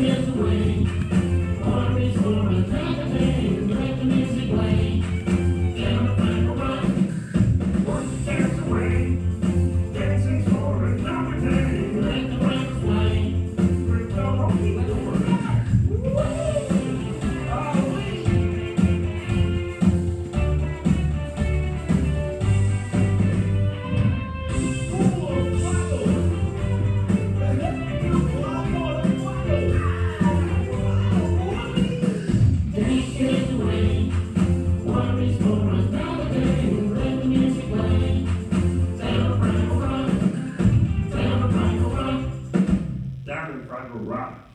cares away. Down in Franco Rock.